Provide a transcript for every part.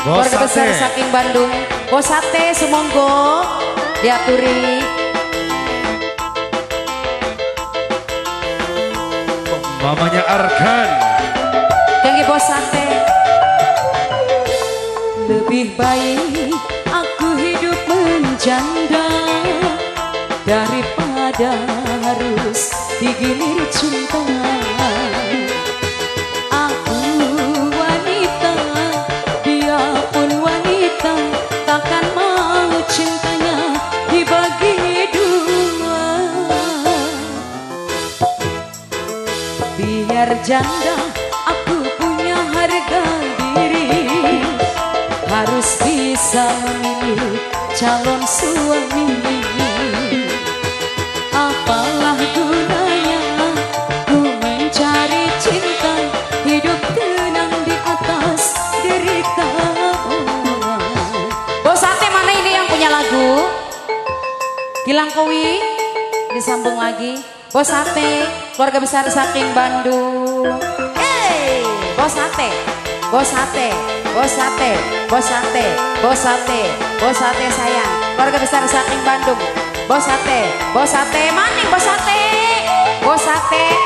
Keluarga besar saking Bandung. Bos sate semonggo diaturi. Mamanya Arkan. Kangge bos sate. Lebih baik aku hidup menjanda daripada harus digilir cinta. Janda aku punya harga diri. Harus bisa memilih calon suami. Apalah gunanya ku mencari cinta Hidup tenang di atas derita Bos Sate mana ini yang punya lagu? Gilang Kowi disambung lagi. Bos Sate keluarga besar saking Bandung hey! Bos Sate Bos Sate Bos Sate Bos Sate Bos Sate Bos Sate sayang. Keluarga besar saking Bandung. Bos Sate Bos Sate maning Bos Sate. Bos Sate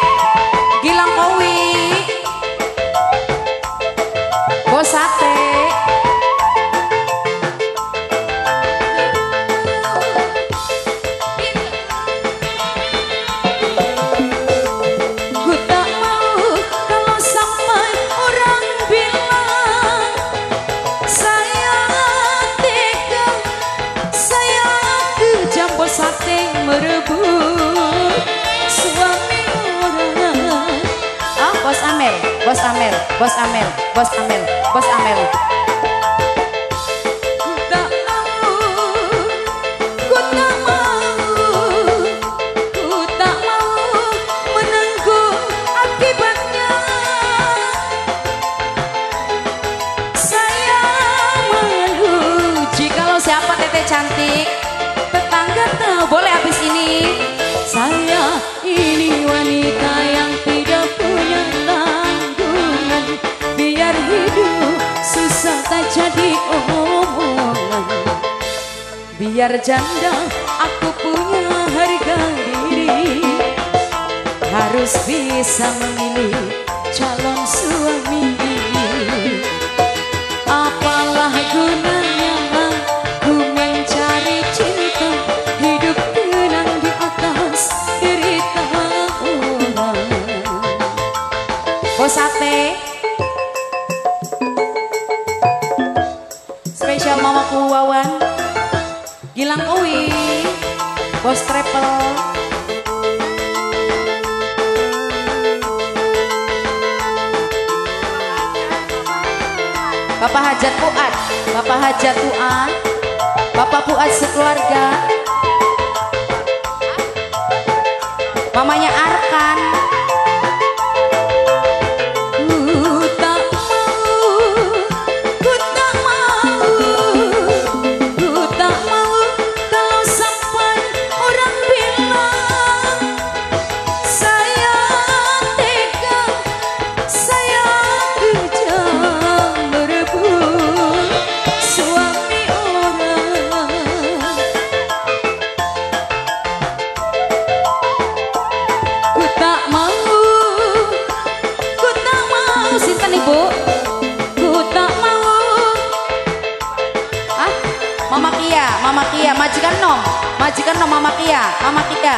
merebut Suami orang. Ah bos Amel, bos Amel, bos Amel, bos Amel, bos Amel. Ku jadi omongan Biar janda aku punya harga diri. Harus bisa memilih calon suami. Apalah gunanya ku mencari cinta Hidup tenang di atas derita orang. Bos sate Bapak Hajat Fuad. Bapak Hajat Fuad. Bapak Fuad sekeluarga majikan nom, majikan nom, Mama Kia, Mama Kia,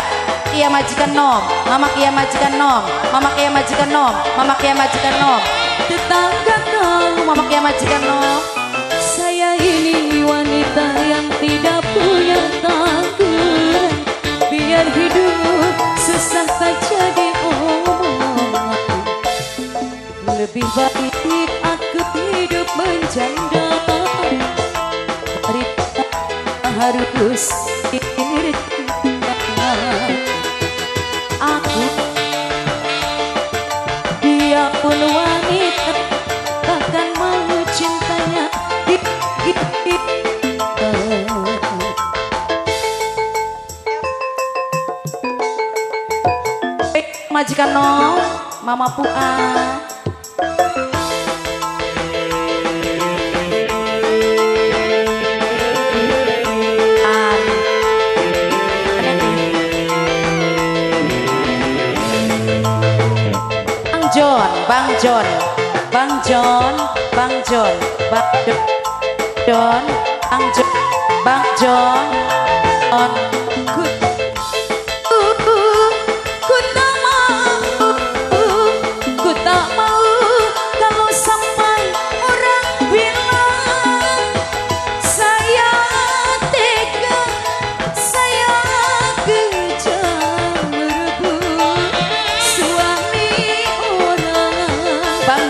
Kia majikan nom, Mama Kia majikan nom, Mama Kia majikan nom, Mama Kia majikan nom. Tetangga tahu Mama Kia majikan nom. Saya ini wanita yang tidak punya tanggungan. Biar hidup susah tak jadi omongan. Lebih baik aku hidup menjanda harus Aku dia pun wanita Takkan mau cintanya Majikan no, Mama Puan băng tròn băng tròn băng tròn băng tròn băng tròn. Băng tròn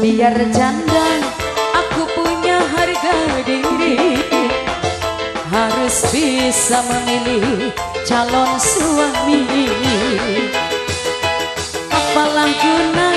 Biar janda aku punya harga diri. Harus bisa memilih calon suami. Apalah guna